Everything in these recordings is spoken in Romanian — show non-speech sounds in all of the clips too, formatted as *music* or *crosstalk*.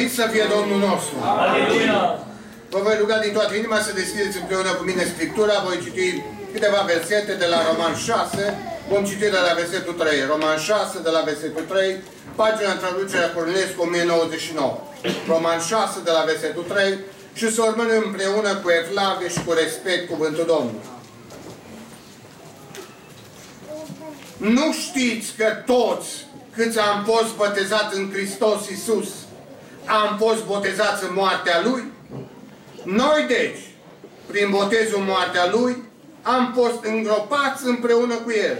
Slăvit să fie Domnul nostru! Aleluia! Vă voi ruga din toată inima să deschideți împreună cu mine Scriptura. Voi citi câteva versete de la Roman 6. Vom citi de la versetul 3. Roman 6, de la versetul 3, pagina traducerea Cornelescu 1099. Roman 6, de la versetul 3 și să urmăm împreună cu evlavie și cu respect cuvântul Domnului. Nu știți că toți câți am fost botezat în Hristos Iisus, am fost botezați în moartea Lui? Noi, deci, prin botezul moartea Lui, am fost îngropați împreună cu El,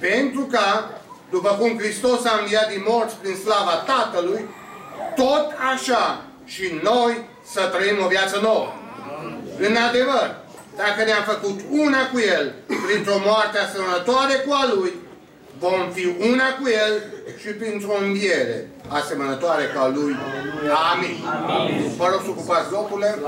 pentru ca, după cum Hristos a înviat din morți prin slava Tatălui, tot așa și noi să trăim o viață nouă. În adevăr, dacă ne-am făcut una cu El, printr-o moarte asemănătoare cu a Lui, vom fi una cu El și printr-o înviere asemănătoare ca a Lui. Amin. Amin. Vă rog să ocupați locurile.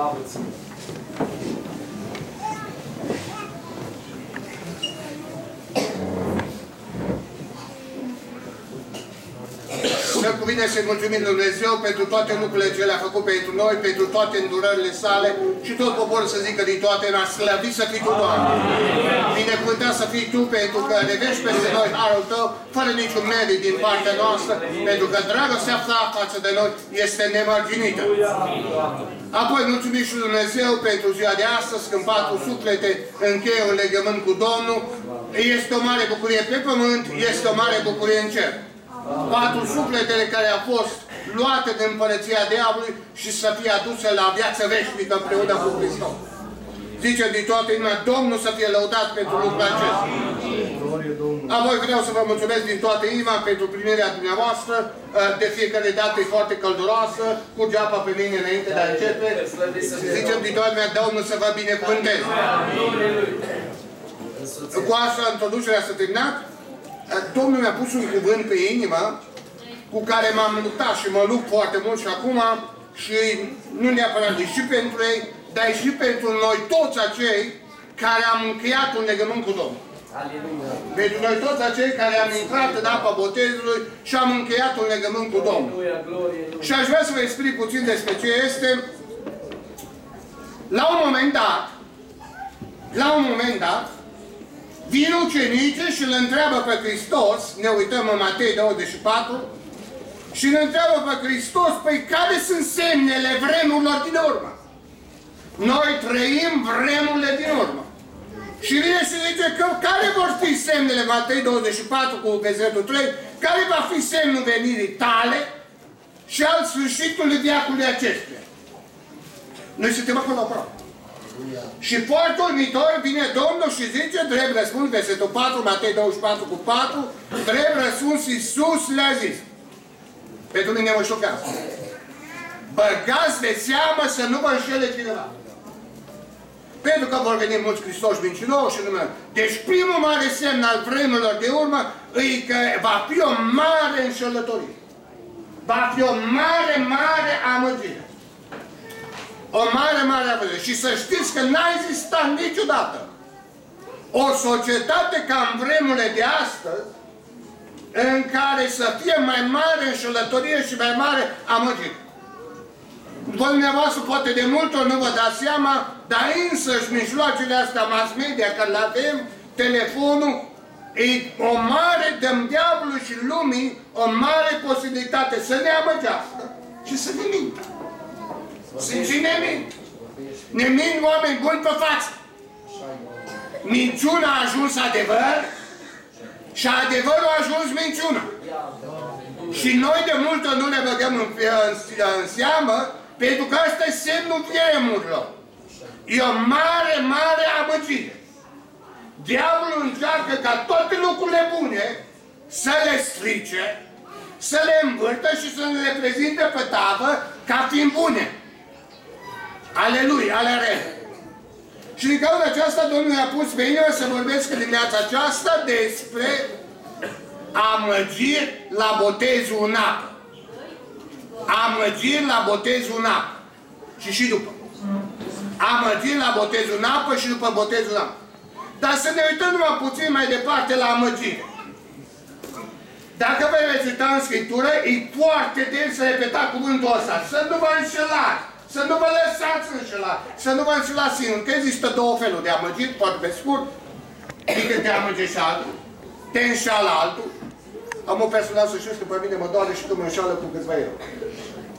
Să cuvine să mulțumim Dumnezeu pentru toate lucrurile ce le-a făcut pentru noi, pentru toate îndurările sale și tot poporul să zică din toate n-a slăvit să fii Tu, Doamne. Binecuvântat să fii Tu pentru că ne vești peste noi harul Tău, fără niciun merit din partea noastră, pentru că dragostea Ta față de noi este nemărginită. Apoi mulțumim și Dumnezeu pentru ziua de astăzi, când patru suflete încheie un legământ cu Domnul. Este o mare bucurie pe pământ, este o mare bucurie în cer patru sufletele care au fost luate de împărăția diavolului și să fie aduse la viață veșnică împreună cu Hristos. Zice din toată inima, Domnul să fie lăudat pentru lucrul acesta. Apoi vreau să vă mulțumesc din toată inima pentru primirea dumneavoastră. De fiecare dată e foarte călduroasă, curge apa pe mine înainte de a începe. Zicem din toată inima, Domnul să vă binecuvânteze. Cu asta introducerea s-a terminat. Domnul mi-a pus un cuvânt pe inimă cu care m-am luptat și mă lupt foarte mult și acum și nu neapărat și pentru ei, dar și pentru noi toți acei care am încheiat un legământ cu Domnul. Aleluia. Pentru noi toți acei care am intrat în apa botezului și am încheiat un legământ cu Domnul. Și aș vrea să vă explic puțin despre ce este. La un moment dat, la un moment dat, Vin ucenicii și îl întreabă pe Hristos, ne uităm în Matei 24, și îl întreabă pe Hristos, păi care sunt semnele vremurilor din urmă? Noi trăim vremurile din urmă. Și vine și zice că care vor fi semnele, Matei 24 cu versetul 3, care va fi semnul venirii tale și al sfârșitului viacului acestuia? Noi suntem acolo aproape. Și foarte urmitor vine Domnul și zice, drept răspuns, versetul 4, Matei 24 cu 4, drept răspuns Iisus le-a zis. Pentru mine mă șochează. Băgați de seamă să nu vă înșele cineva. Pentru că vor veni mulți Hristoși mincinoși și numai. Deci primul mare semn al vremurilor de urmă e că va fi o mare înșelătorie. Va fi o mare, mare amăgire. O mare, mare avere. Și să știți că n-a existat niciodată o societate ca în vremurile de astăzi în care să fie mai mare înșelătorie și mai mare amăgire. După dumneavoastră, poate de multe ori nu vă dați seama, dar însăși mijloacele astea mass media care le avem, telefonul, e o mare, dăm diavolul și lumii, o mare posibilitate să ne amăgească și să ne mintă. Sunt și ne mint. Ne mint oameni buni pe față. Minciuna a ajuns adevăr și adevărul a ajuns minciuna. Și noi de multe nu ne băgăm în, în, în seamă pentru că asta e semnul vremurilor. E o mare, mare amăgire. Diavolul încearcă ca toate lucrurile bune să le strice, să le învârtă și să le prezinte pe tavă ca fiind bune ale lui, ale rele. Și din cauza aceasta Domnul mi-a pus pe inimă să vorbesc în dimineața aceasta despre amăgiri la botezul în apă. Amăgiri la botezul în apă. Și și după. Amăgiri la botezul în apă și după botezul în apă. Dar să ne uităm numai puțin mai departe la amăgire. Dacă vă veți uita în Scriptură, e foarte des repetat cuvântul ăsta. Să nu vă înșelați. Să nu vă lăsați înșelați. Să nu vă înșelați singur. Că există două feluri de amăgit, poate pe scurt. Adică te amăge și altul. Te înșală altul. Am un personal să știți că pe mine mă doare și că mă înșală cu câțiva euro.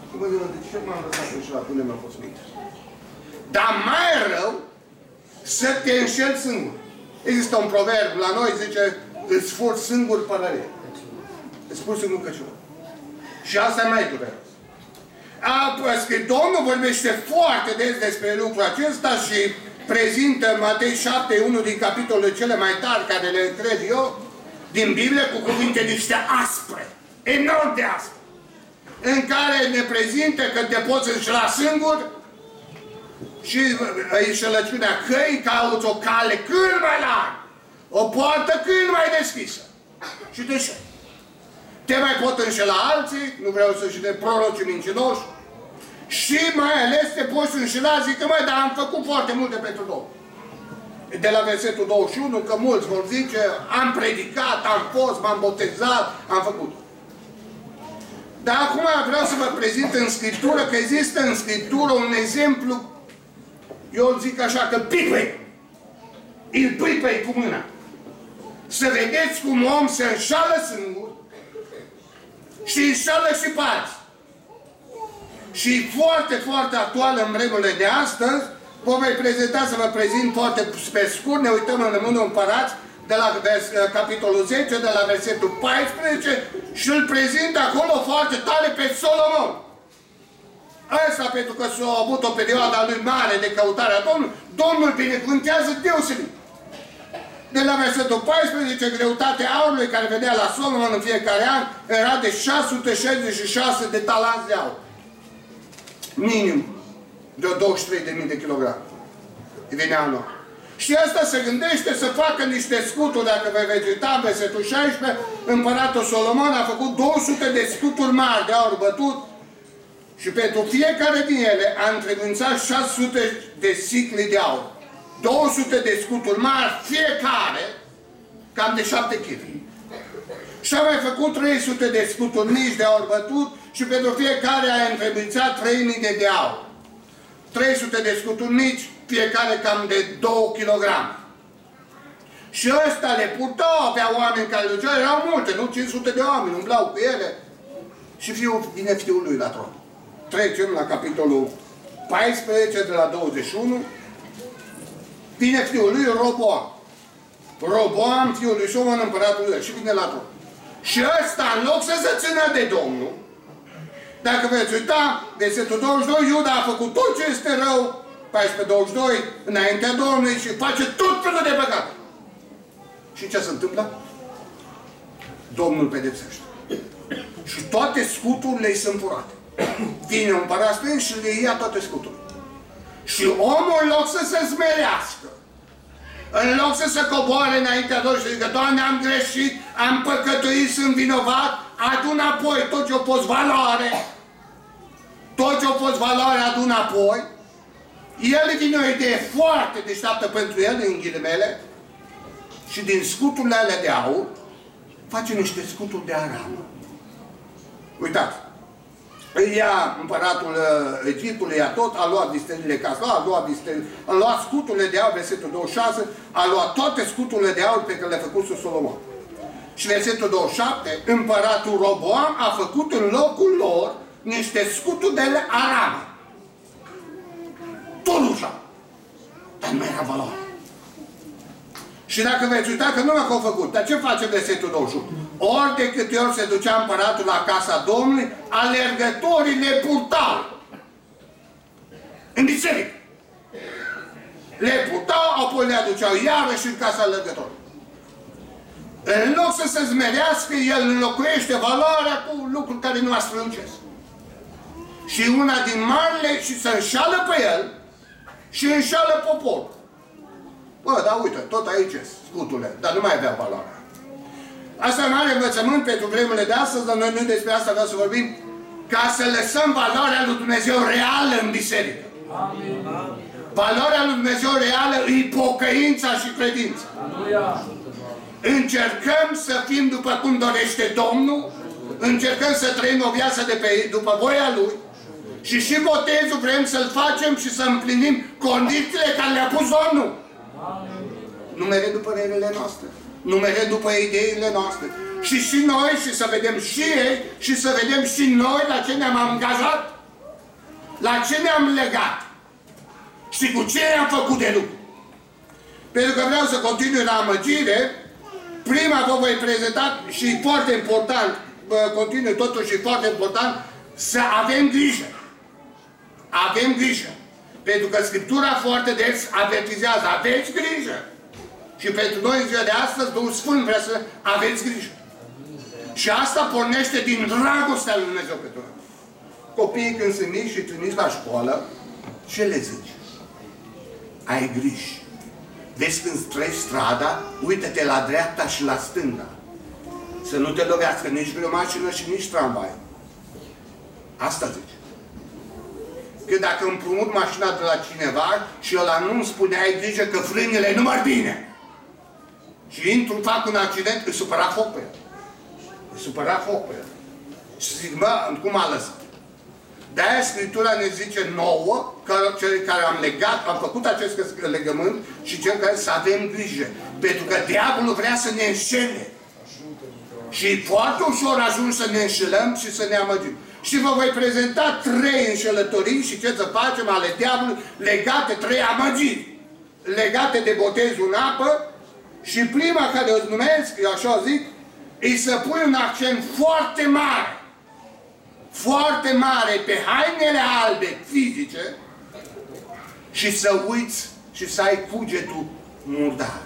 Și mă zic, de ce m-am lăsat înșelat? Unde mi-a fost minte? Dar mai rău, să te înșeli singur. Există un proverb la noi, zice, îți fur singur părărie. Îți fur singur căciulă. Și asta e mai dureros. Apoi, că Domnul vorbește foarte des despre lucrul acesta și prezintă Matei 7, unul din capitolele cele mai tari care le cred eu, din Biblie, cu cuvinte niște aspre, enorm de aspre, în care ne prezintă că te poți înșela singur și înșelăciunea căi cauți o cale cât mai largă, o poartă cât mai deschisă. Și de ce? Te mai pot înșela alții, nu vreau să și de proroci mincinoși, și mai ales te poți înșela, zic că mai, dar am făcut foarte multe pentru Domnul. De la versetul 21, că mulți vor zice, am predicat, am fost, m-am botezat, am făcut. Dar acum vreau să vă prezint în Scriptură că există în Scriptură un exemplu, eu zic așa, că pipăi, îl pipăi cu mâna. Să vedeți cum om se înșală singur și înșală și pe alții și foarte, foarte actuală în vremurile de astăzi, vă voi prezenta să vă prezint foarte pe scurt, ne uităm în Rămânul Împărați, de la vers, capitolul 10, de la versetul 14 și îl prezint acolo foarte tare pe Solomon. Asta pentru că s-a avut o perioadă a lui mare de căutare a Domnului, Domnul binecuvântează deosebit. De la versetul 14, greutatea aurului care vedea la Solomon în fiecare an era de 666 de talanți de aur minim de 23.000 de kilograme. Vine anul. Și asta se gândește să facă niște scuturi, dacă vă veți uita, versetul 16, împăratul Solomon a făcut 200 de scuturi mari de aur bătut și pentru fiecare din ele a întrebuințat 600 de sicli de aur. 200 de scuturi mari, fiecare, cam de 7 kg. Și a mai făcut 300 de scuturi mici de aur bătut și pentru fiecare a întrebuințat 3000 de de aur. 300 de scuturi mici, fiecare cam de 2 kg. Și ăsta le purtau, avea oameni care le duceau, erau multe, nu 500 de oameni, umblau cu ele. Și fiul, vine fiul lui la tron. Trecem la capitolul 14 de la 21. Vine fiul lui Roboam. Roboam, fiul lui Solomon, împăratul lui, și vine la tron. Și ăsta, în loc să se țină de Domnul, dacă veți uita, versetul 22, Iuda a făcut tot ce este rău, 14-22, înaintea Domnului și face tot felul de păcat. Și ce se întâmplă? Domnul pedepsește. Și toate scuturile îi sunt furate. Vine un împărat și le ia toate scuturile. Și omul, în loc să se smerească, în loc să se coboare înaintea Domnului și zică, Doamne, am greșit, am păcătuit, sunt vinovat, adună apoi tot ce a fost valoare, tot ce a fost valoare adună apoi, el vine o idee foarte deșteaptă pentru el, în ghilimele, și din scuturile alea de aur, face niște scuturi de aramă. Uitați, îi ia împăratul uh, Egiptului, ia tot, a luat distelile casă, a luat, distelile, a luat scuturile de aur, versetul 26, a luat toate scuturile de aur pe care le-a făcut sus Solomon. Și versetul 27, împăratul Roboam a făcut în locul lor niște scuturi de aram. Tot așa. Dar nu era valoare. Și dacă veți uita că nu l-a făcut, dar ce face versetul 21? Ori de câte ori se ducea împăratul la casa Domnului, alergătorii le purtau. În biserică. Le purtau, apoi le aduceau iarăși în casa alergătorilor. În loc să se zmerească, el înlocuiește valoarea cu lucruri care nu strâncesc. Și una din marile și să înșală pe el și înșală poporul. Bă, dar uite, tot aici scuturile, dar nu mai avea valoare. Asta e mare învățământ pentru vremurile de astăzi, dar noi nu despre asta vreau să vorbim, ca să lăsăm valoarea lui Dumnezeu reală în biserică. Amin. Valoarea lui Dumnezeu reală e pocăința și credința. Încercăm să fim după cum dorește Domnul, încercăm să trăim o viață de pe, după voia Lui și și botezul vrem să-l facem și să împlinim condițiile care le-a pus Domnul. Nu mereu după părerile noastre, nu mereu după ideile noastre. Și și noi și să vedem și ei și să vedem și noi la ce ne-am angajat, la ce ne-am legat și cu ce am făcut de lucru. Pentru că vreau să continui la amăgire, prima vă voi prezenta și foarte important, continui totuși și foarte important, să avem grijă. Avem grijă. Pentru că Scriptura foarte des avertizează, aveți grijă. Și pentru noi în ziua de astăzi, Duhul Sfânt vrea să aveți grijă. Și asta pornește din dragostea lui Dumnezeu pentru noi. Copiii când sunt mici și trimiți la școală, ce le zici? Ai grijă. Vezi când treci strada, uită-te la dreapta și la stânga. Să nu te lovească nici vreo mașină și nici tramvai. Asta zice. Că dacă împrumut mașina de la cineva și ăla nu-mi spune, ai grijă că frânile nu mă bine. Și intru, fac un accident, îi supăra foc pe el. Îi supăra foc pe el. Și zic, mă, cum a lăsat? De-aia Scriptura ne zice nouă, că cei care am legat, am făcut acest legământ și cel care să avem grijă. Pentru că diavolul vrea să ne înșele. Și foarte ușor ajung să ne înșelăm și să ne amăgim. Și vă voi prezenta trei înșelătorii și ce să facem ale diavolului legate, trei amăgiri. Legate de botezul în apă și prima care o numesc, eu așa zic, e să pui un accent foarte mare foarte mare pe hainele albe fizice și să uiți și să ai cugetul murdar.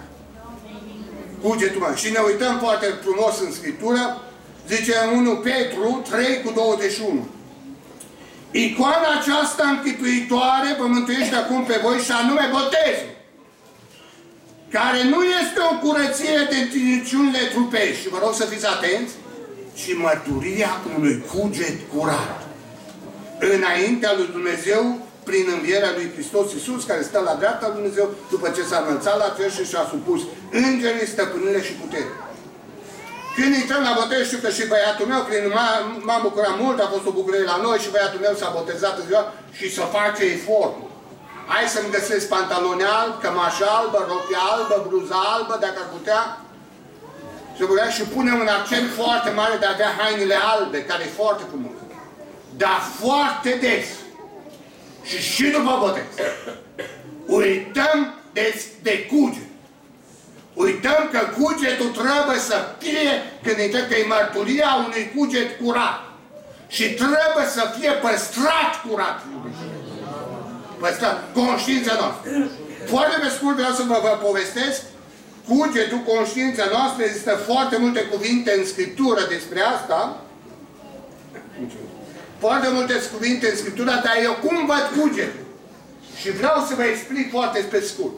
Cugetul murdar. Și ne uităm foarte frumos în Scriptură, zice 1 Petru 3 cu 21. Icoana aceasta închipuitoare vă mântuiește acum pe voi și anume botezul care nu este o curăție de întiniciunile trupești. Și vă rog să fiți atenți, și mărturia unui cuget curat. Înaintea lui Dumnezeu, prin învierea lui Hristos Iisus, care stă la dreapta lui Dumnezeu, după ce s-a înălțat la cer și și-a supus îngerii, stăpânire și putere. Când intrăm la botez, știu că și băiatul meu, prin m-am bucurat mult, a fost o bucurie la noi și băiatul meu s-a botezat în ziua și să face efortul. Hai să-mi găsesc pantaloni albi, cămașă albă, rochie albă, bluză albă, dacă ar putea, se vorbea și pune un accent foarte mare de a avea hainele albe, care e foarte frumos. Dar foarte des. Și și după botez. Uităm de, de cuget. Uităm că cugetul trebuie să fie, când intră că e mărturia unui cuget curat. Și trebuie să fie păstrat curat. Păstrat. Conștiința noastră. Foarte pe scurt vreau să vă, vă povestesc cugetul, conștiința noastră, există foarte multe cuvinte în Scriptură despre asta. Foarte multe cuvinte în Scriptură, dar eu cum văd cugetul? Și vreau să vă explic foarte pe scurt.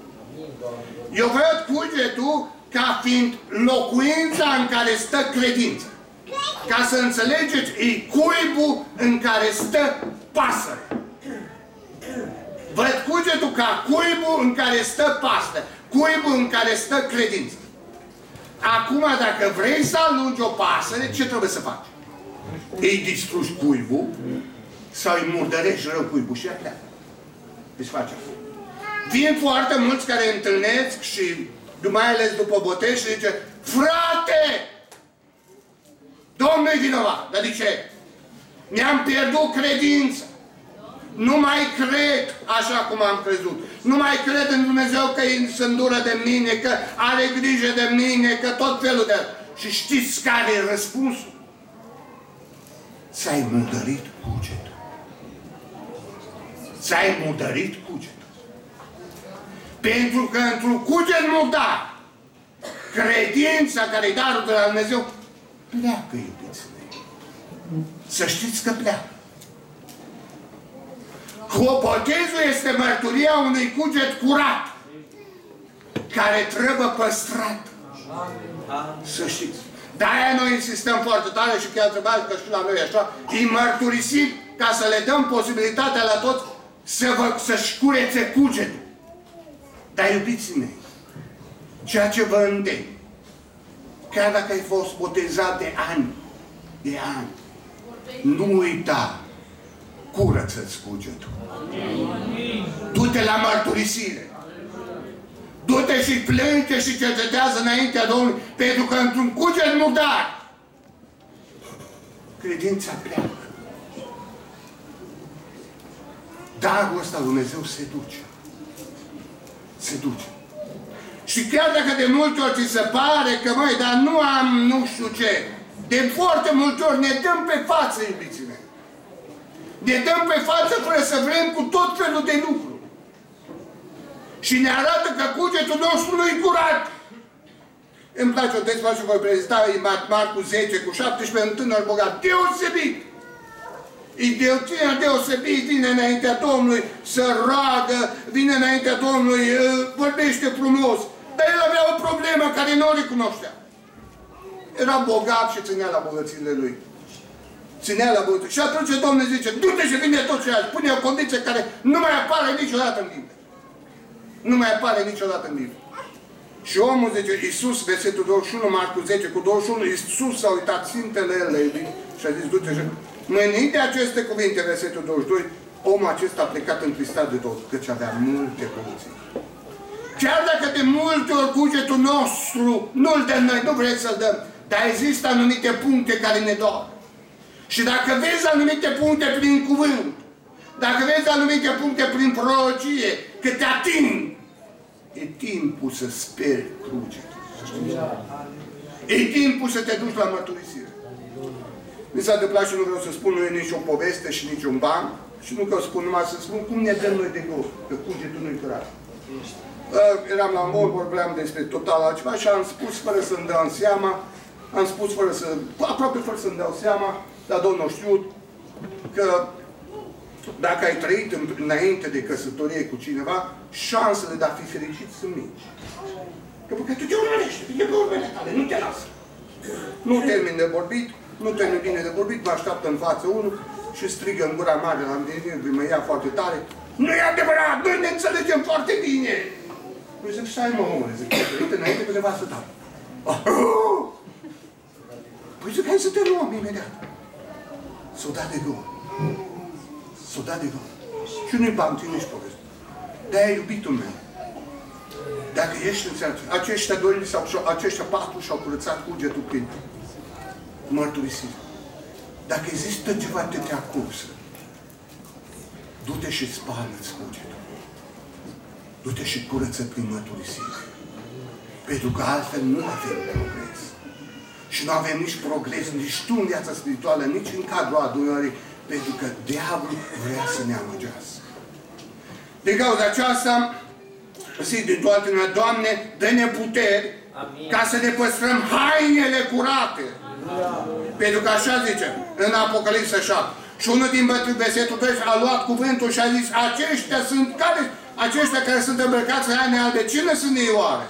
Eu văd cugetul ca fiind locuința în care stă credința. Ca să înțelegeți, e cuibul în care stă pasăre. Văd cugetul ca cuibul în care stă pasăre cuibul în care stă credința. Acum, dacă vrei să alungi o pasăre, ce trebuie să faci? Îi distrugi cuibul sau îi murdărești rău cuibul și ea pleacă. Deci face asta. Vin foarte mulți care întâlnesc și mai ales după botez și zice Frate! Domnul e vinovat. Dar de ce? Mi-am pierdut credința. Nu mai cred așa cum am crezut. Nu mai cred în Dumnezeu că se îndură de mine, că are grijă de mine, că tot felul de... Și știți care e răspunsul? Ți-ai murdărit cugetul. Ți-ai murdărit cugetul. Pentru că într-un cuget murdar, credința care-i darul de la Dumnezeu, pleacă, iubiți Să știți că pleacă. Botezul este mărturia unui cuget curat, care trebuie păstrat. Să știți. De-aia noi insistăm foarte tare și chiar trebuie că și la noi așa, îi mărturisim ca să le dăm posibilitatea la toți să vă, să-și curețe cugetul. Dar iubiții mei, ceea ce vă îndemn chiar dacă ai fost botezat de ani, de ani, nu uita, curăță-ți cugetul. Du-te la mărturisire. Du-te și plânge și cercetează înaintea Domnului, pentru că într-un cuget murdar, credința pleacă. Darul ăsta Dumnezeu se duce. Se duce. Și chiar dacă de multe ori ți se pare că, măi, dar nu am nu știu ce, de foarte multe ori ne dăm pe față, iubiții mei. Ne dăm pe față fără să vrem cu tot felul de lucruri. Și ne arată că cugetul nostru nu-i curat. Îmi place o text și voi prezenta Marcu 10 cu 17, un tânăr bogat, deosebit. Ideoția deosebit vine înaintea Domnului să roagă, vine înaintea Domnului, vorbește frumos. Dar el avea o problemă care nu o recunoștea. Era bogat și ținea la bogățiile lui. Ținea la bogățiile. Și atunci Domnul zice, du-te și vine tot ce ai. Pune o condiție care nu mai apare niciodată în Biblie. Nu mai apare niciodată în Biblie. Și omul zice, Iisus, versetul 21, Marcu 10 cu 21, Iisus s-a uitat țintele el și a zis, du-te și... Mânind de aceste cuvinte, versetul 22, omul acesta a plecat încristat de tot, căci avea multe bogății. Chiar dacă de multe ori cugetul nostru nu-l dăm noi, nu vrem să-l dăm, dar există anumite puncte care ne dor. Și dacă vezi anumite puncte prin cuvânt, dacă vezi anumite puncte prin prorocie, că te ating, e timpul să speri cugetul. E timpul să te duci la mărturisire. Mi s-a întâmplat și nu vreau să spun, nu e nici o poveste și nici un ban, și nu că o spun numai să spun cum ne dăm noi de gol, că cugetul nu-i curat. Eram la mol, vorbeam despre total altceva și am spus fără să-mi dau seama, am spus fără să, aproape fără să-mi dau seama, dar Domnul știut, că dacă ai trăit înainte de căsătorie cu cineva, șansele de a fi fericit sunt mici. Că pentru că tu te urmărești, e pe urmele tale, nu te lasă. Nu termin de vorbit, nu termin bine de vorbit, mă așteaptă în față unul și strigă în gura mare la mine, mă ia foarte tare. Nu e adevărat, noi ne înțelegem foarte bine. Păi zic, stai mă, omule, zic, uite, înainte pe nevastă ta. *laughs* Păi zic, hai să te luăm imediat. S-o dat de gol. S-o dat de gol. Și nu-i bani, nici poveste. De-aia, iubitul meu, dacă ești înțeles, aceștia doi sau aceștia patru și-au curățat cugetul prin mărturisire. Dacă există ceva ce te acuză, du-te și spală-ți cugetul. Du-te și curăță prin mărturisire. Pentru că altfel nu avem progres. Și nu avem nici progres, nici tu în viața spirituală, nici în cadrul adunării, pentru că diavolul vrea să ne amăgească. De cauza aceasta, zic de toate noi, Doamne, dă-ne puteri Amin. ca să ne păstrăm hainele curate. Amin. Pentru că așa zice în Apocalipsa 7. Și unul din versetul 2 a luat cuvântul și a zis, aceștia sunt care aceștia care sunt îmbrăcați în haine albe, cine sunt ei oare?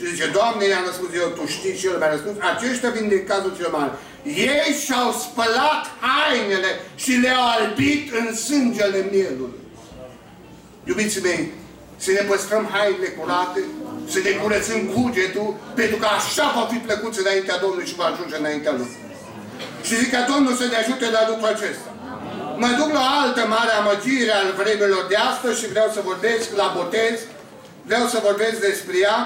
Și zice, Doamne, i-am răspuns eu, Tu știi și El mi-a răspuns, aceștia vin din cazul cel mare. Ei și-au spălat hainele și le-au albit în sângele mielului. Iubiții mei, să ne păstrăm hainele curate, să ne curățăm cugetul, pentru că așa va fi plăcuți înaintea Domnului și va ajunge înaintea Lui. Și zic ca Domnul să ne ajute la lucrul acesta mă duc la altă mare amăgire al vremilor de astăzi și vreau să vorbesc la botez, vreau să vorbesc despre ea,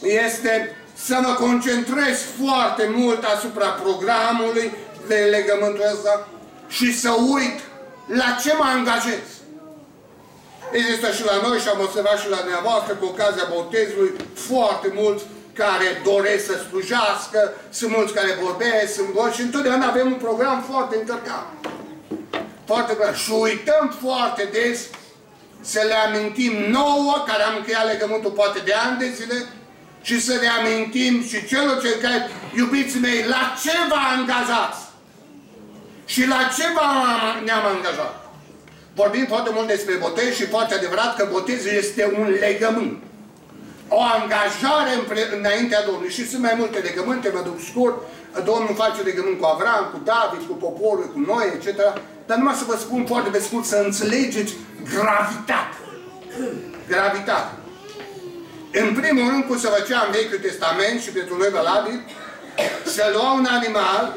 este să mă concentrez foarte mult asupra programului de legământul ăsta și să uit la ce mă angajez. Există și la noi și am observat și la dumneavoastră cu ocazia botezului foarte mulți care doresc să slujească, sunt mulți care vorbesc, sunt mulți și întotdeauna avem un program foarte încărcat. Foarte clar. Și uităm foarte des să le amintim nouă, care am încheiat legământul poate de ani de zile, și să le amintim și celor ce care, iubiții mei, la ce vă angajați? Și la ce ne-am angajat? Vorbim foarte mult despre botez și foarte adevărat că botezul este un legământ. O angajare înaintea Domnului. Și sunt mai multe legământe, mă duc scurt. Domnul face legământ cu Avram, cu David, cu poporul, cu noi, etc. Dar numai să vă spun foarte pe scurt să înțelegeți gravitatea. Gravitatea. În primul rând, cum se făcea în Vechiul Testament și pentru noi valabil, să lua un animal,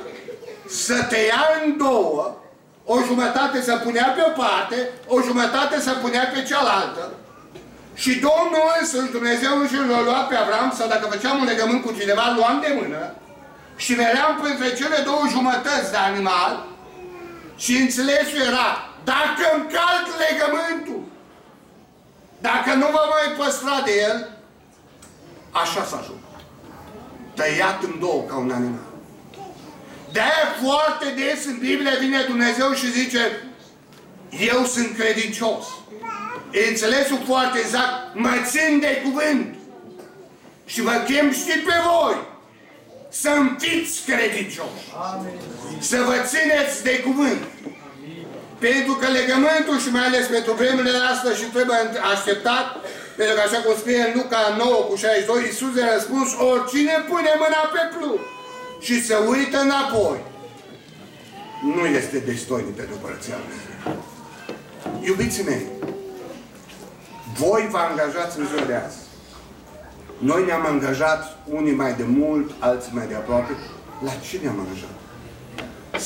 să tăia în două, o jumătate să punea pe o parte, o jumătate să punea pe cealaltă. Și Domnul însuși, Dumnezeu însuși l-a luat pe Avram, sau dacă făceam un legământ cu cineva, luam de mână și veneam printre cele două jumătăți de animal și înțelesul era, dacă încalc legământul, dacă nu vă mai păstra de el, așa s-a ajuns. Tăiat în două ca un animal. De-aia foarte des în Biblie vine Dumnezeu și zice Eu sunt credincios. Înțelesul foarte exact, mă țin de cuvânt. Și vă chem și pe voi să fiți credincioși. Să vă țineți de cuvânt. Pentru că legământul și mai ales pentru vremurile astea și trebuie așteptat, pentru că așa cum scrie în Luca 9 cu 62, Iisus a răspuns, oricine pune mâna pe plug și se uită înapoi, nu este destoinic pentru Părăția Lui. Iubiții mei, voi vă angajați în ziua de azi. Noi ne-am angajat, unii mai de mult, alții mai de aproape. La ce ne-am angajat?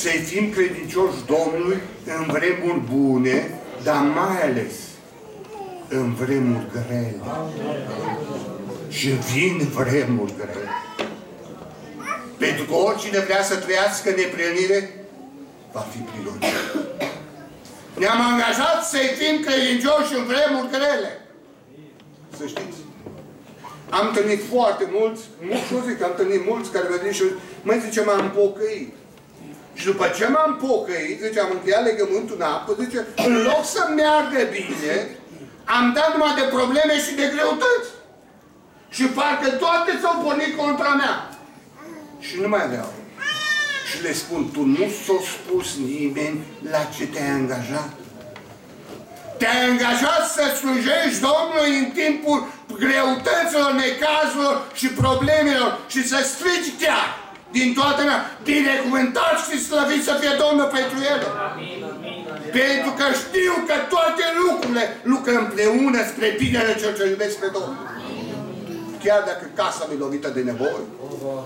Să-i fim credincioși Domnului în vremuri bune, dar mai ales în vremuri grele. Și vin vremuri grele. Pentru că oricine vrea să trăiască neprionire, va fi prilonit. Ne-am angajat să-i fim credincioși în vremuri grele. Să știți. Am întâlnit foarte mulți, mulți nu zic, am întâlnit mulți care vă și mă zice, m-am pocăit. Și după ce m-am pocăit, zice, am încheiat legământul în apă, zice, în loc să meargă bine, am dat numai de probleme și de greutăți. Și parcă toate s-au pornit contra mea și nu mai vreau. Și le spun, tu nu s-o spus nimeni la ce te-ai angajat. Te-ai angajat să slujești Domnului în timpul greutăților, necazurilor și problemelor și să strigi chiar din toată mea, binecuvântat și slăvit să fie Domnul pentru ele. Amin, amin, amin. Pentru că știu că toate lucrurile lucră împreună spre binele celor ce iubesc pe Domnul chiar dacă casa mi e lovită de nevoi,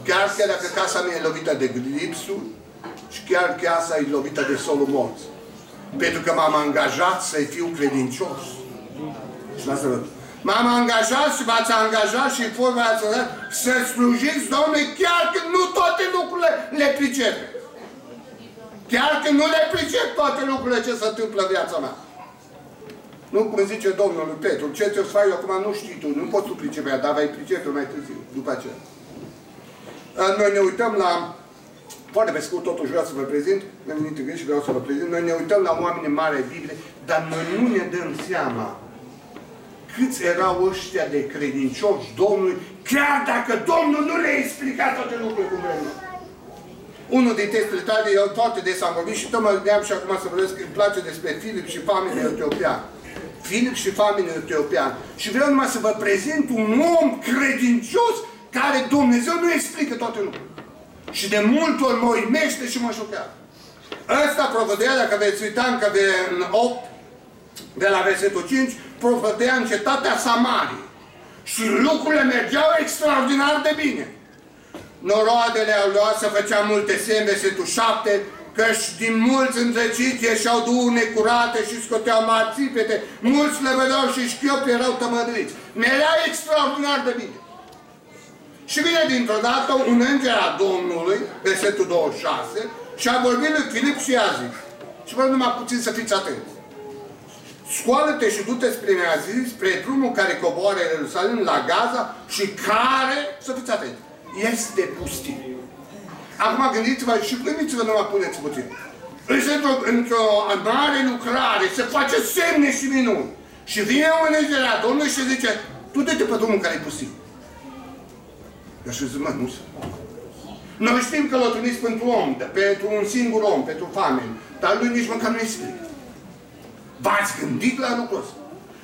chiar, chiar dacă casa mi e lovită de lipsuri, și chiar casa e lovită de solul morți. Pentru că m-am angajat să fiu credincios. Și M-am angajat și v-ați angajat și voi v-ați să slujiți Domnului chiar când nu toate lucrurile le pricepe. Chiar când nu le pricep toate lucrurile ce se întâmplă în viața mea. Nu cum zice Domnul lui Petru, ce ți-o să faci acum nu știi tu, nu poți tu pricepe, dar vei pricepe mai târziu, după aceea. Noi ne uităm la, foarte pe scurt totuși vreau să vă prezint, mi-am venit și vreau să vă prezint, noi ne uităm la oameni mari Biblie, dar noi nu ne dăm seama câți erau ăștia de credincioși Domnului, chiar dacă Domnul nu le-a explicat toate lucrurile cum vrem unul din textele tale, eu toate des am vorbit și tot mă gândeam și acum să vorbesc, îmi place despre Filip și familia Etiopian. Filip și familia Etiopian. Și vreau numai să vă prezint un om credincios care Dumnezeu nu explică toate lucrurile. Și de multe ori mă uimește și mă șochează. Ăsta provedea, dacă veți uita încă de în 8, de la versetul 5, provedea în cetatea Samarie. Și lucrurile mergeau extraordinar de bine. Noroadele au luat să făcea multe semne, versetul 7, căci din mulți îndrăciți ieșeau duhuri necurate și scoteau mari țipete, mulți le vedeau și șchiopi erau tămăduiți. Merea extraordinar de bine. Și vine dintr-o dată un înger a Domnului, versetul 26, și a vorbit lui Filip și i-a zis, și vă numai puțin să fiți atenți. Scoală-te și du-te spre Neazir, spre drumul care coboare în Ierusalim la Gaza și care, să fiți atenți, este pustiu. Acum gândiți-vă și gândiți-vă numai puneți puțin. Însă într-o mare lucrare se face semne și minuni. Și vine un înger la Domnului și zice, tu dă-te pe drumul care e pustiu. Eu și zic, mă, nu Noi știm că l-a trimis pentru om, pentru un singur om, pentru famine, dar lui nici măcar nu explică. V-ați gândit la lucrul ăsta?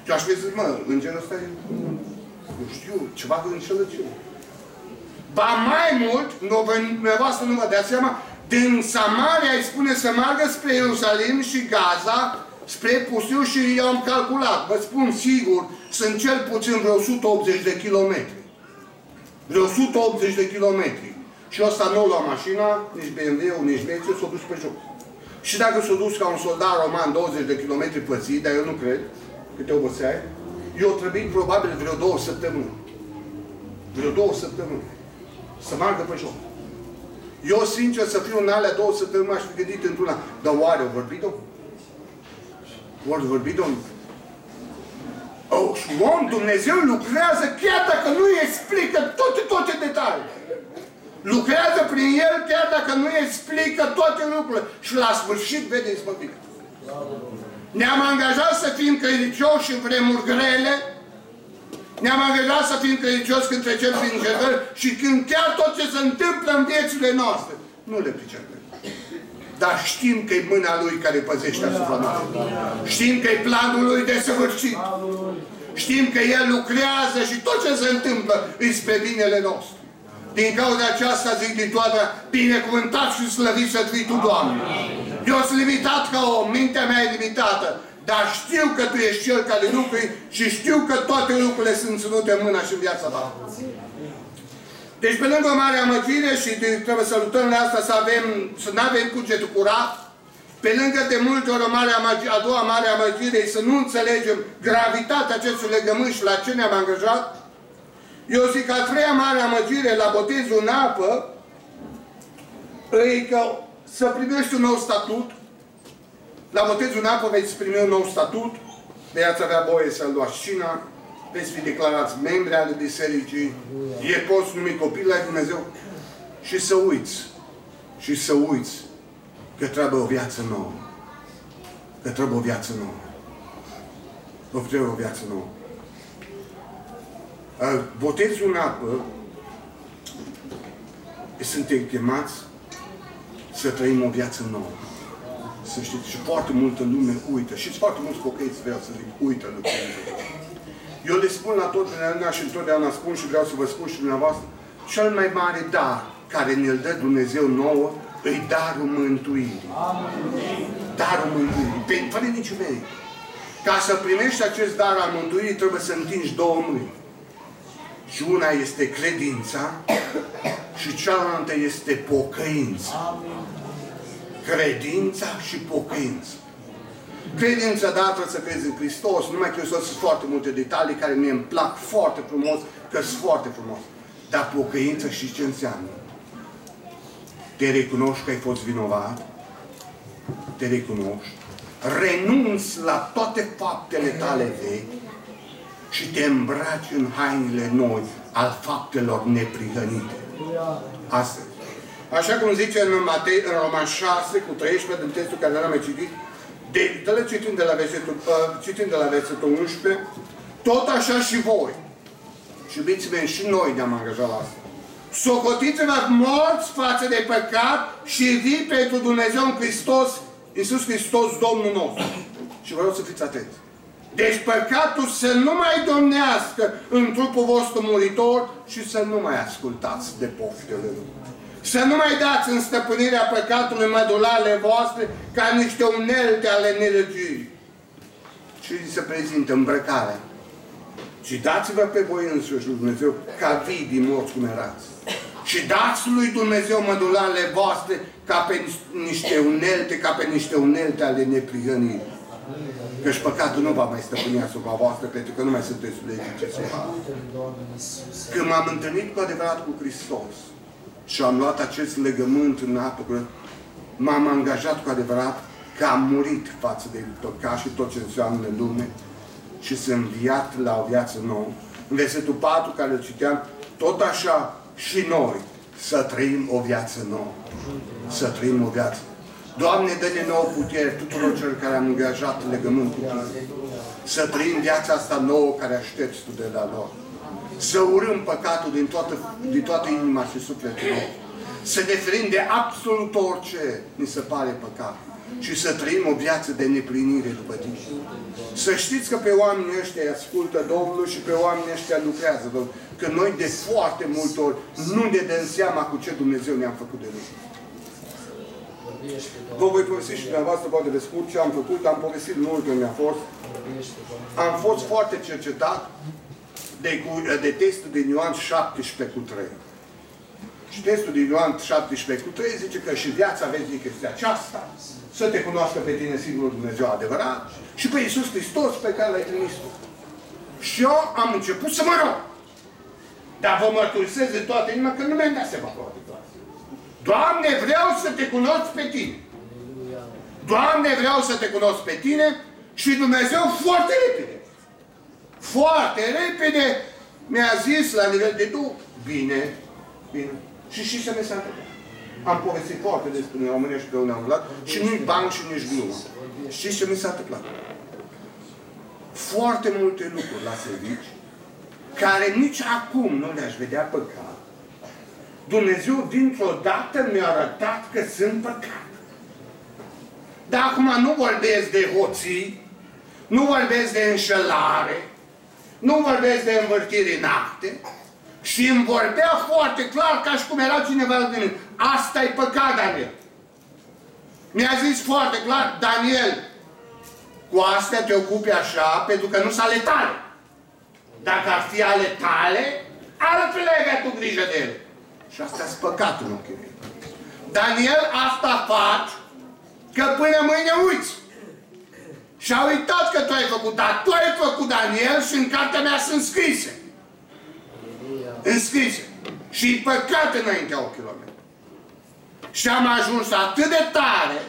Și aș fi zis, mă, îngerul ăsta e, nu știu, ceva de înșelăciune. Ba mai mult, dumneavoastră nu vă dați seama, din Samaria îi spune să meargă spre Ierusalim și Gaza spre pustiu și eu am calculat, vă spun sigur, sunt cel puțin vreo 180 de kilometri. Vreo 180 de kilometri. Și ăsta nu lua mașina, nici BMW-ul, nici Mercedes, s-a dus pe jos. Și dacă s-a dus ca un soldat roman 20 de kilometri pe zi, dar eu nu cred, câte oboseai, eu trebuie probabil vreo două săptămâni. Vreo două săptămâni. Să meargă pe jos. Eu, sincer, să fiu în alea două săptămâni, aș fi gândit într-una, dar oare o vorbit-o? Oare o vorbit-o? Oh, și om, Dumnezeu lucrează chiar dacă nu explică toate, toate detaliile. Lucrează prin El chiar dacă nu explică toate lucrurile. Și la sfârșit vede izbăvirea. Ne-am angajat să fim credincioși în vremuri grele, ne-am angajat să fim credincioși când trecem prin încercări și când chiar tot ce se întâmplă în viețile noastre, nu le pricepem. Dar știm că e mâna Lui care păzește asupra noastră. Știm că e planul Lui de săvârșit. Știm că El lucrează și tot ce se întâmplă e spre binele nostru. Din cauza aceasta zic din toată, binecuvântat și slăvit să fii Tu, Doamne. Eu sunt limitat ca om, mintea mea e limitată, dar știu că Tu ești Cel care lucrui și știu că toate lucrurile sunt ținute în mâna și în viața Ta. Deci pe lângă o mare amăgire și trebuie să luptăm la asta să avem, să nu avem cugetul curat, pe lângă de multe ori o mare amăgire, a doua mare amăgire să nu înțelegem gravitatea acestui legământ și la ce ne-am angajat, eu zic că a treia mare amăgire la botezul în apă e că să primești un nou statut. La botezul în apă veți primi un nou statut, veți avea voie să luați cina, veți fi declarați membri ale bisericii, e poți numi copil la Dumnezeu și să uiți, și să uiți că trebuie o viață nouă. Că trebuie o viață nouă. Vă trebuie o viață nouă. Botezul în apă suntem chemați să trăim o viață nouă. Să știți, și foarte multă lume uită. Și foarte mulți pocăiți vreau să zic, uită lucrurile. Eu le spun la tot totdeauna și întotdeauna spun și vreau să vă spun și dumneavoastră, cel mai mare dar care ne-l dă Dumnezeu nouă, îi darul mântuirii. Darul mântuirii. Pe, fără niciun merit. Ca să primești acest dar al mântuirii, trebuie să întingi două mâini. Și una este credința și cealaltă este pocăința. Credința și pocăința. Credința dată să crezi în Hristos, numai că eu sunt foarte multe detalii care mie îmi plac foarte frumos, că sunt foarte frumos. Dar pocăință și ce înseamnă? Te recunoști că ai fost vinovat, te recunoști, renunți la toate faptele tale vechi și te îmbraci în hainele noi al faptelor neprihănite. Astăzi. Așa cum zice în, Matei, în Roman 6 cu 13 din textul care l-am citit, de, de citind, de la versetul, uh, citind de la versetul 11, tot așa și voi. Și iubiți și noi ne-am angajat la asta. Socotiți-vă morți față de păcat și vii pentru Dumnezeu în Hristos, Iisus Hristos, Domnul nostru. Și vă rog să fiți atenți. Deci păcatul să nu mai domnească în trupul vostru muritor și să nu mai ascultați de poftele lui. Să nu mai dați în stăpânirea păcatului mădulale voastre ca niște unelte ale nelegii. Și se prezintă îmbrăcarea. Și dați-vă pe voi însuși lui Dumnezeu ca vii din morți cum erați. Și dați lui Dumnezeu mădulale voastre ca pe niște unelte, ca pe niște unelte ale neprihănirii. Căci păcatul nu va mai stăpâni asupra voastră, pentru că nu mai sunteți legii ce Când m-am întâlnit cu adevărat cu Hristos și am luat acest legământ în apă, m-am angajat cu adevărat că am murit față de ca și tot ce înseamnă lume și sunt înviat la o viață nouă. În versetul 4 care îl citeam, tot așa și noi să trăim o viață nouă. Să trăim o viață Doamne, dă-ne nouă putere tuturor celor care am angajat legământ cu Tine. Să trăim viața asta nouă care aștepți Tu de la lor. Să urâm păcatul din toată, din toată inima și sufletul nostru. Să ne ferim de absolut orice ni se pare păcat. Și să trăim o viață de neplinire după Tine. Să știți că pe oamenii ăștia îi ascultă Domnul și pe oamenii ăștia lucrează Domnul. Că noi de foarte multe ori nu ne dăm seama cu ce Dumnezeu ne-a făcut de lucru. Vă voi povesti și dumneavoastră, poate de scurt, ce am făcut. Am povestit mult când mi-a fost. Am fost foarte cercetat de, de testul de Ioan 17 cu 3. Și testul din Ioan 17 cu 3 zice că și viața veșnică este aceasta, să te cunoască pe tine singurul Dumnezeu adevărat și pe Iisus Hristos pe care l-ai trimis tu. Și eu am început să mă rog. Dar vă mărturisesc de toată inima că nu mi-am dat seama toate toate. Doamne, vreau să te cunosc pe tine. Doamne, vreau să te cunosc pe tine și Dumnezeu foarte repede. Foarte repede mi-a zis la nivel de Duh, bine, bine. Și și să mi s-a întâmplat. Am povestit foarte despre noi românești pe unde am luat și nu-i banc și nici glumă. Știți ce mi s-a întâmplat? Foarte multe lucruri la servici care nici acum nu le-aș vedea păcat. Dumnezeu dintr-o dată mi-a arătat că sunt păcat. Dar acum nu vorbesc de hoții, nu vorbesc de înșelare, nu vorbesc de învârtire în acte, și îmi vorbea foarte clar ca și cum era cineva de mine. Asta e păcat, Daniel. Mi-a zis foarte clar, Daniel, cu astea te ocupi așa pentru că nu sunt ale tale. Dacă ar fi ale tale, altfel ai avea tu grijă de ele. Și asta e păcatul în ochii Daniel, asta faci că până mâine uiți. Și a uitat că tu ai făcut, dar tu ai făcut, Daniel, și în cartea mea sunt scrise înscrise. Și păcat înaintea ochilor mei. Și am ajuns atât de tare,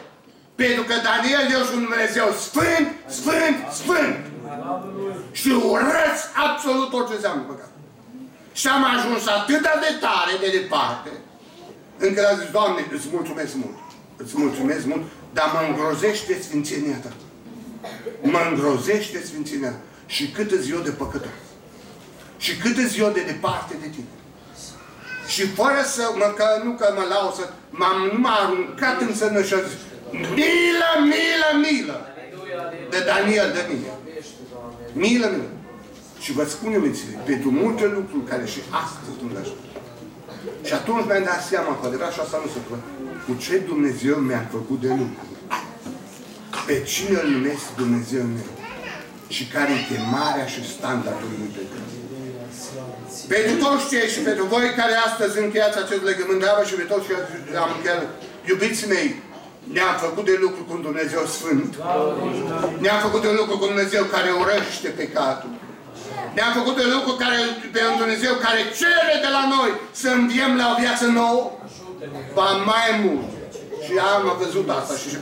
pentru că Daniel e un Dumnezeu sfânt, sfânt, sfânt. Și urăț absolut orice înseamnă păcat. Și am ajuns atât de tare, de departe, încât a zis, Doamne, îți mulțumesc mult. Îți mulțumesc mult, dar mă îngrozește Sfințenia Ta. Mă îngrozește Sfințenia Ta. Și cât îți eu de păcătos. Și cât îți eu de departe de tine. Și fără să mă, că nu că mă lausă, m-am numai aruncat în sână și a zis, milă, milă, milă, de Daniel, de mine. Milă, milă. Și vă spun eu, pentru multe lucruri care și astăzi nu le Și atunci mi-am dat seama, cu adevărat, și asta nu se poate, cu ce Dumnezeu mi-a făcut de lucruri. Pe cine îl numesc Dumnezeu meu? Și care e chemarea și standardul lui pe care. Pentru toți cei și pentru voi care astăzi încheiați acest legământ de și pe toți ce am încheiat, iubiții mei, ne-am făcut de lucru cu Dumnezeu Sfânt. Ne-am făcut de lucru cu Dumnezeu care urăște păcatul. Ne-am făcut de lucru care, pe un Dumnezeu care cere de la noi să înviem la o viață nouă. Ba mai mult. Și am văzut asta și și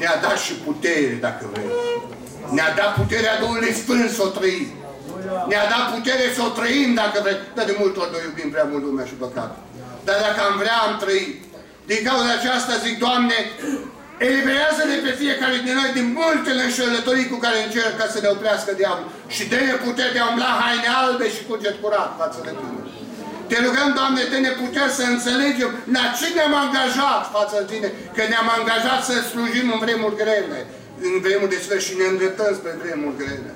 ne-a dat și putere, dacă vrei. Ne-a dat puterea Duhului Sfânt să o trăim. Ne-a dat putere să o trăim dacă vrem. Dar de multe ori noi iubim prea mult lumea și păcat. Dar dacă am vrea, am trăit. Din cauza aceasta zic, Doamne, eliberează-ne pe fiecare din noi din multele înșelătorii cu care încercă să ne oprească diavolul. Și dă-ne putere de a umbla haine albe și cuget curat față de Tine. Te rugăm, Doamne, dă-ne putere să înțelegem la ce ne-am angajat față de Tine, că ne-am angajat să slujim în vremuri grele, în vremuri de sfârșit și ne îndreptăm spre vremuri grele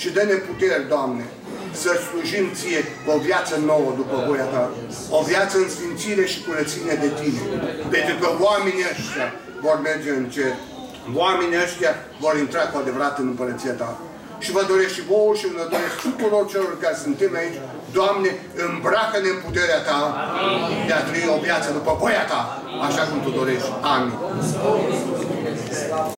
și dă-ne puteri, Doamne, să slujim Ție cu o viață nouă după voia Ta, o viață în sfințire și curățenie de Tine. Pentru că oamenii ăștia vor merge în cer. Oamenii ăștia vor intra cu adevărat în Împărăția Ta. Și vă doresc și vouă și vă doresc tuturor celor care suntem aici, Doamne, îmbracă-ne în puterea Ta Amin. de a trăi o viață după voia Ta, așa cum Tu dorești. Amin.